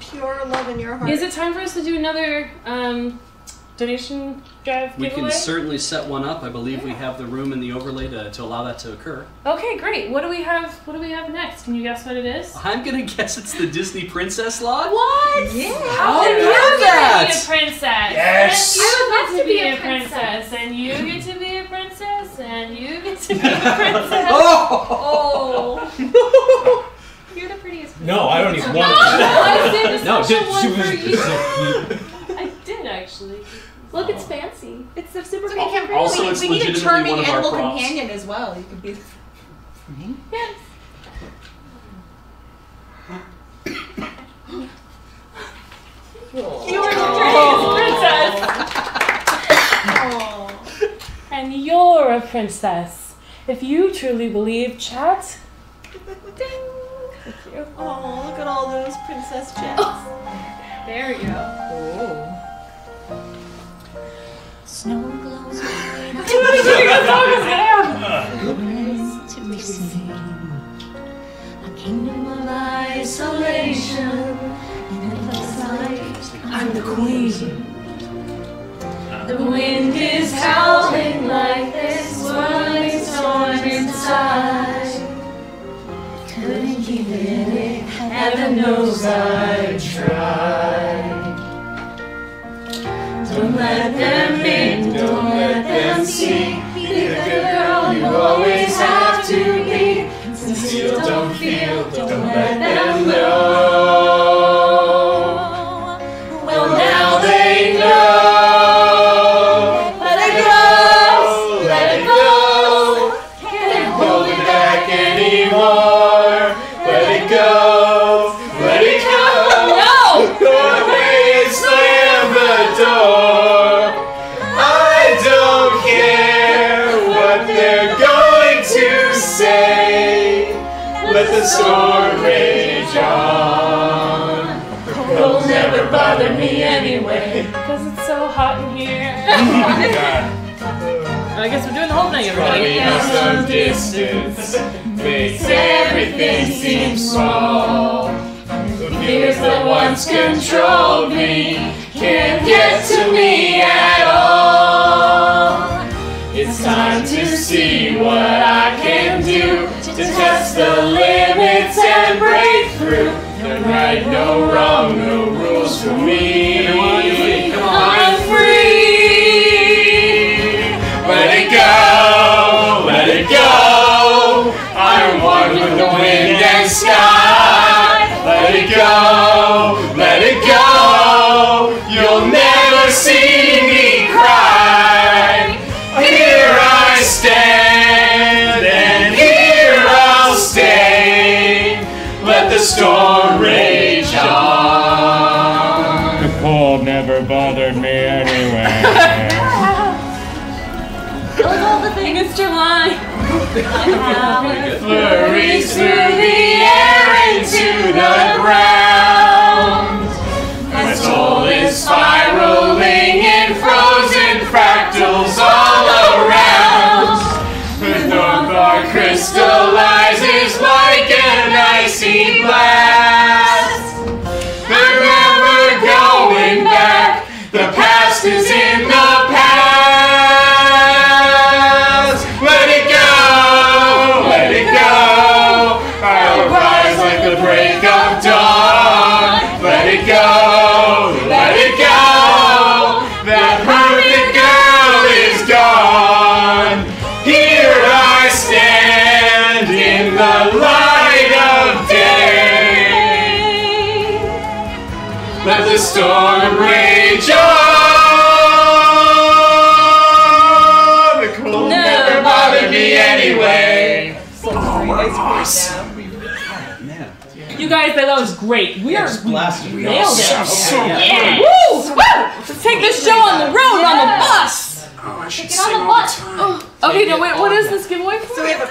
pure love in your heart. Is it time for us to do another um, donation drive We giveaway? can certainly set one up. I believe we have the room and the overlay to, to allow that to occur. okay, great. What do we have? What do we have next? Can you guess what it is? I'm gonna guess it's the Disney Princess Log. What? Yeah. How did you you get that? to be a princess. Yes. And you I would love get to be a princess. And you get to be a princess. And you get to be a princess. Oh! oh. You're the prettiest. No, I don't even want I saved a No, special she- she one for you. I did actually. Look, it's fancy. It's a super So we, can, Also, we, it's we need a legitimately charming one of our animal props. companion as well. You could be. Yes. You are the prettiest Oh. princess. And you're a princess. If you truly believe, chat. Oh, look at all those princess gems. There we go. Oh. Snow glows white to be seen. A kingdom of isolation, and it looks like I'm the queen. The wind is It heaven knows I tried. Don't let them in, don't let them see. Let the storm rage on. It'll never bother me anyway. Because it's so hot in here. Oh I guess we're doing the whole thing, everybody. some distance makes everything seem small. The fears that once controlled me can't get to me at all. It's time to see what I can do to test the limits and break through. No right, no wrong, no rules for Let the storm rage on. The cold never bothered me anyway. Those all the things. Mr. Line. flurries through the air into the ground. My soul is spiraling in frozen fractals all around. The North Bar crystallizes like an icy blast. They're never going back. The past is in the past. Let it go, let it go. I'll rise like the break of dawn. Let the storm rage on. The cold never bothered me anyway. Man. You guys, that was great. We are blasted. we nailed it. So Yeah. Woo! Woo! Let's take this show on the road on the bus. Get on the bus. Okay, no wait. What is this giveaway for? So we have a